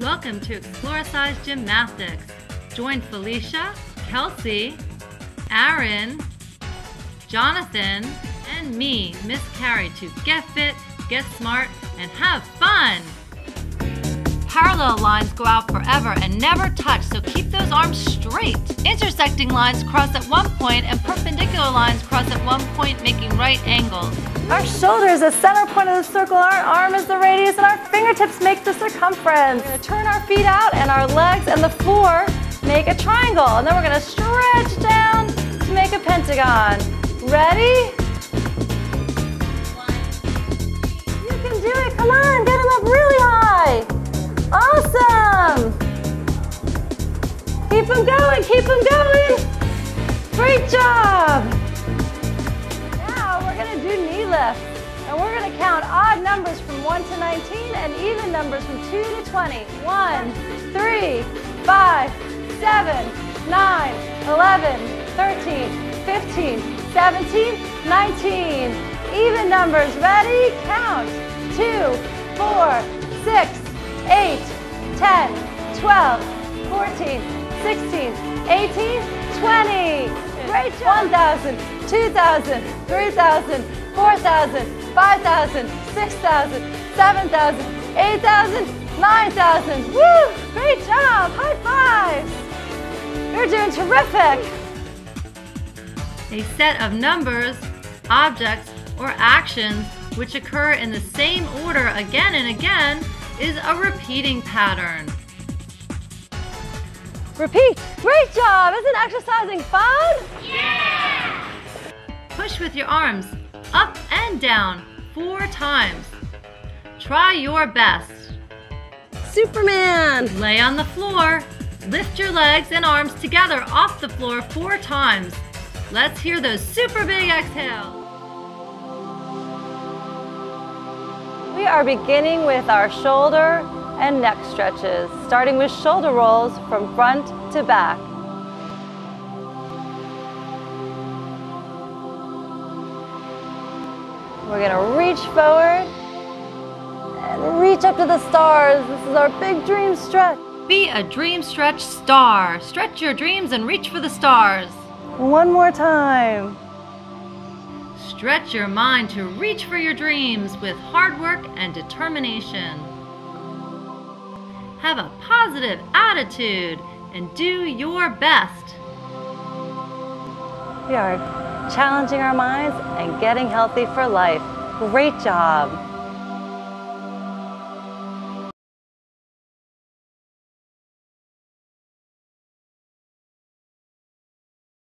Welcome to Exploracise Gymathtics. Join Felicia, Kelsey, Aaron, Jonathan, and me, Miss Carrie, to get fit, get smart, and have fun. Parallel lines go out forever and never touch, so keep those arms straight. Intersecting lines cross at one point, and perpendicular lines cross at one point, making right angles. Our shoulder is the center point of the circle, our arm is the radius, and our fingertips make the circumference. We're gonna turn our feet out, and our legs and the floor make a triangle. And then we're gonna stretch down to make a pentagon. Ready? You can do it, come on, get them up really high. Awesome. Keep them going, keep them going. Great job. And even numbers from 2 to 20. 1, 3, 5, 7, 9, 11, 13, 15, 17, 19. Even numbers, ready? Count. 2, 4, 6, 8, 10, 12, 14, 16, 18, 20. Great job. 1,000, 2,000, 3,000, 4,000, 5,000, 6,000, 7,000, 8,000, 9,000. Woo! Great job. High fives. You're doing terrific. A set of numbers, objects, or actions which occur in the same order again and again is a repeating pattern. Repeat. Great job. Isn't exercising fun? Yeah! Push with your arms up and down four times. Try your best. Superman. Lay on the floor. Lift your legs and arms together off the floor four times. Let's hear those super big exhales. We are beginning with our shoulder and neck stretches, starting with shoulder rolls from front to back. We're gonna reach forward and reach up to the stars. This is our big dream stretch. Be a dream stretch star. Stretch your dreams and reach for the stars. One more time. Stretch your mind to reach for your dreams with hard work and determination. Have a positive attitude and do your best. We are challenging our minds and getting healthy for life. Great job.